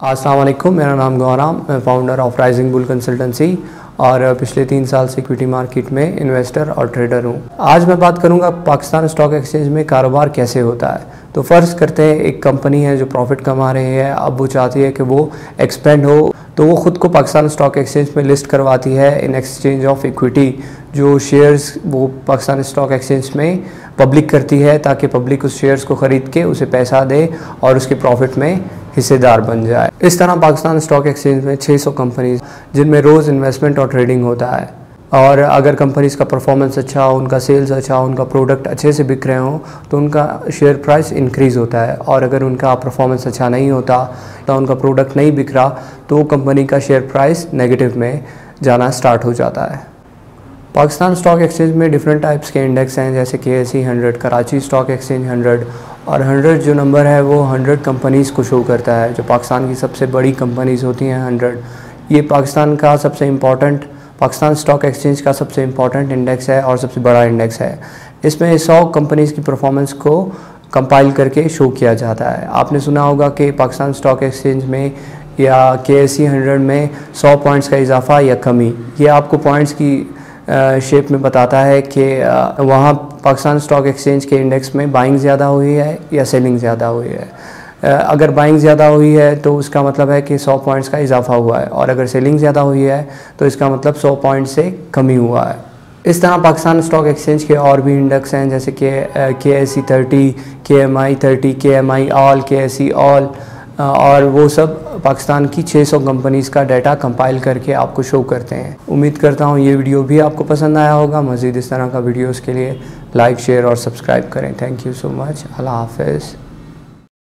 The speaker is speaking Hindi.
वालेकुम, मेरा नाम गौराम, मैं founder of Rising Bull Consultancy और पिछले तीन साल से इक्विटी मार्केट में इन्वेस्टर और ट्रेडर हूँ। आज मैं बात करूँगा पाकिस्तान स्टॉक एक्सचेंज में कारोबार कैसे होता है। तो फ़र्ज़ करते हैं, एक कंपनी है जो प्रॉफिट कमा रही है, अब वो चाहती है कि वो एक्सपेंड हो तो वो ख़ुद को पाकिस्तान स्टॉक एक्सचेंज में लिस्ट करवाती है इन एक्सचेंज ऑफ़ इक्विटी जो शेयर्स वो पाकिस्तान स्टॉक एक्सचेंज में पब्लिक करती है, ताकि पब्लिक उस शेयर्स को ख़रीद के उसे पैसा दे और उसके प्रॉफिट में हिस्सेदार बन जाए। इस तरह पाकिस्तान स्टॉक एक्सचेंज में 600 कंपनीज़ जिनमें रोज़ इन्वेस्टमेंट और ट्रेडिंग होता है। और अगर कंपनीज़ का परफॉर्मेंस अच्छा हो, उनका सेल्स अच्छा हो, उनका प्रोडक्ट अच्छे से बिक रहे हों तो उनका शेयर प्राइस इंक्रीज़ होता है। और अगर उनका परफॉर्मेंस अच्छा नहीं होता तो उनका प्रोडक्ट नहीं बिक रहा तो कंपनी का शेयर प्राइस नेगेटिव में जाना स्टार्ट हो जाता है। पाकिस्तान स्टॉक एक्सचेंज में डिफरेंट टाइप्स के इंडेक्स हैं, जैसे K S C hundred Karachi stock exchange hundred और हंड्रेड जो नंबर है, वो हंड्रेड कंपनीज़ को शो करता है। जो पाकिस्तान की सबसे बड़ी कंपनीज़ होती हैं हंड्रेड। ये पाकिस्तान का सबसे इंपॉर्टेंट पाकिस्तान स्टॉक एक्सचेंज का सबसे इंपॉर्टेंट इंडेक्स है और सबसे बड़ा इंडेक्स है। इसमें सौ कंपनीज़ की परफॉर्मेंस को कंपाइल करके शो किया जाता है। आपने सुना होगा कि पाकिस्तान स्टॉक एक्सचेंज में या के एस सी हंड्रेड में सौ पॉइंट्स का इजाफा या कमी। ये आपको पॉइंट्स की शेप में बताता है कि वहाँ पाकिस्तान स्टॉक एक्सचेंज के इंडेक्स में बाइंग ज़्यादा हुई है या सेलिंग ज़्यादा हुई है। अगर बाइंग ज़्यादा हुई है तो उसका मतलब है कि 100 पॉइंट्स का इजाफा हुआ है और अगर सेलिंग ज़्यादा हुई है तो इसका मतलब 100 पॉइंट से कमी हुआ है। इस तरह पाकिस्तान स्टॉक एक्सचेंज के और भी इंडेक्स हैं जैसे कि K S C thirty K M I thirty K M I all K S C all और वो सब पाकिस्तान की 600 कंपनीज़ का डाटा कंपाइल करके आपको शो करते हैं। उम्मीद करता हूँ ये वीडियो भी आपको पसंद आया होगा। मज़ीद इस तरह का वीडियोस के लिए लाइक शेयर और सब्सक्राइब करें। थैंक यू सो मच अल्लाह हाफिज़।